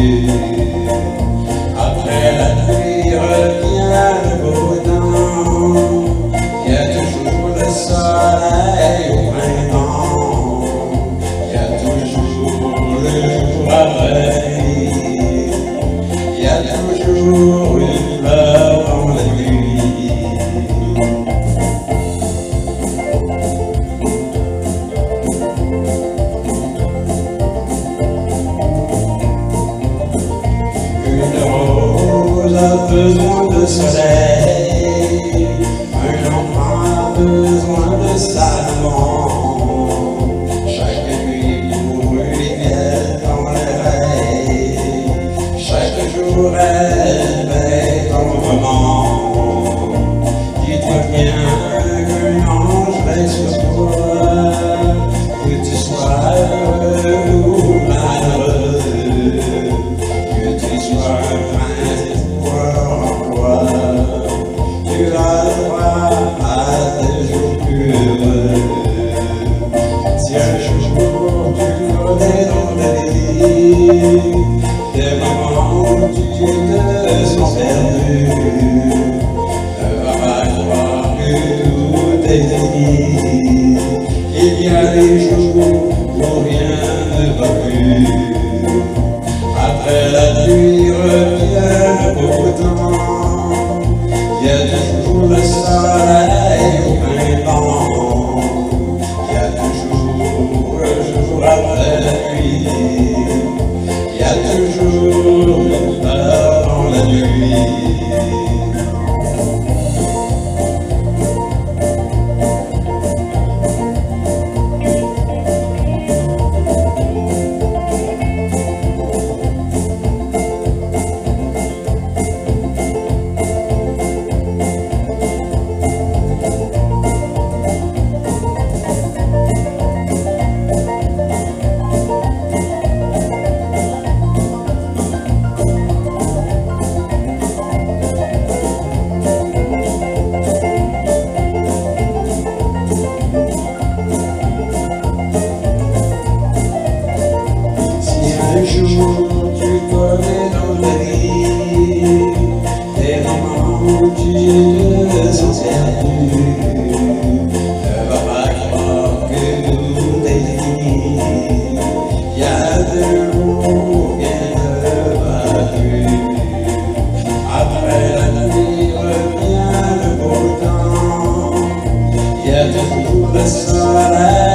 você. soleil Un enfant a besoin de sa Chaque nuit pour lui vient dans l'oreille Chaque jour elle Il y a des jours où rien ne va plus. Après la pluie blessings when